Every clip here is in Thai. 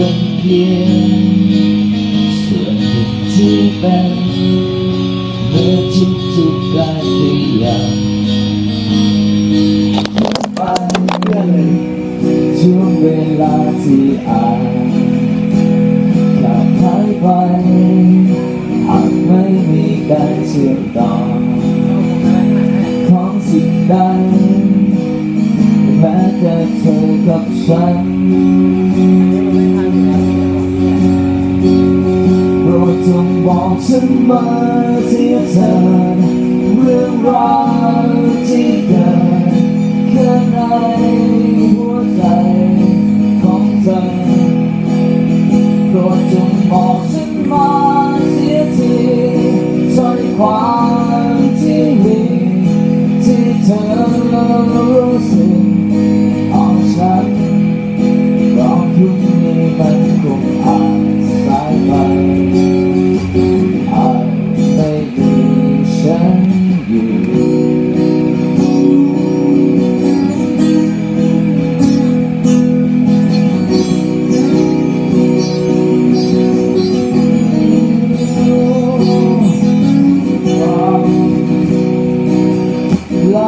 เป็นเพียงส่วนหนึ่งที่เป็นเมื่อทุกทุกการพยายามไปช่วงเวลาที่อาจขาดหายไปหากไม่มีการเชื่อมต่อของสิ่งใดแม้แต่เธอกับฉัน ฉันมาเสียเธอเรื่องราวที่เกิดข้างในหัวใจของเธอ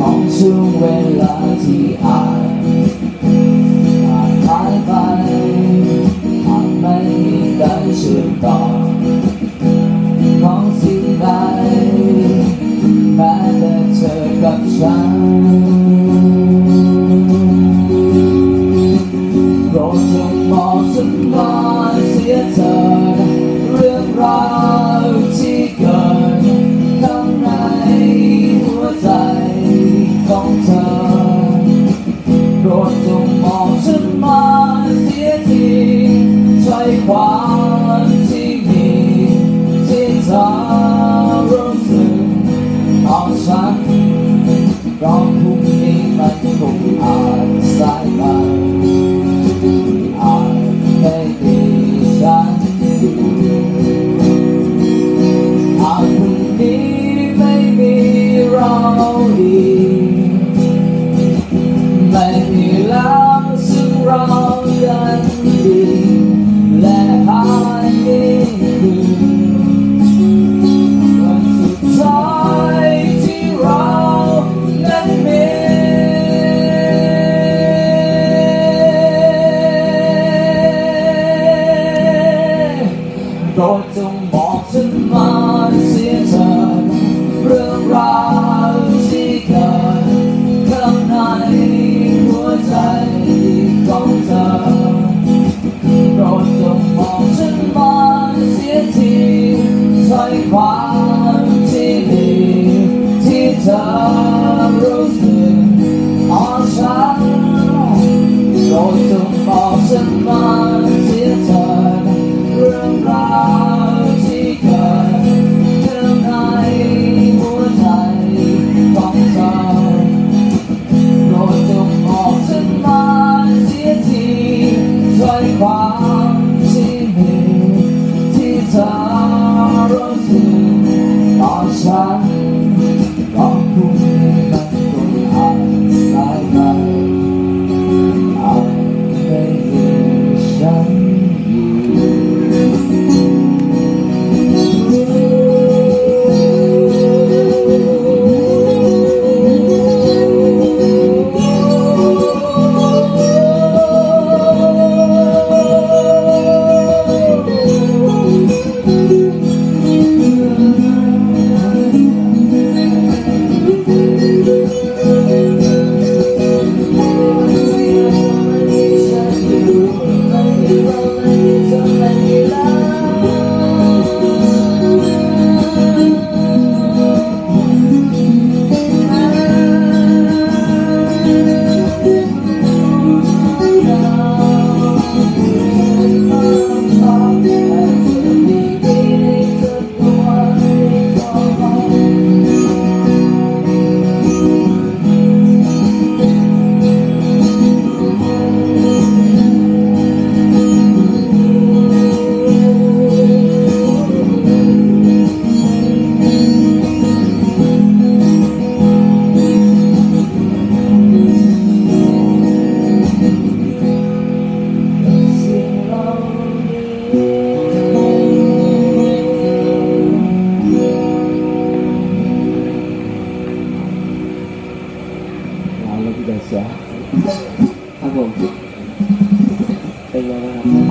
ของเธอไม่องช่วงเวลาที่อาจอาจหายไปหากไม่มีการเชื่อมต่อของสิ่งใดแม้แต่เธอกับฉันโปรดจงบอกฉันมาเสียเธอเรื่องราวที่ ฉันมาเสียทีช่วยความที่มีที่เธอรู้สึกเอาฉันราะพรุ่งนี้มันคงอาจสายไปอาจไม่มีฉันอยู่หากพรุ่งนี้ไม่มีเราอี passar. เสียครับผมเป็นไงบ้างครับ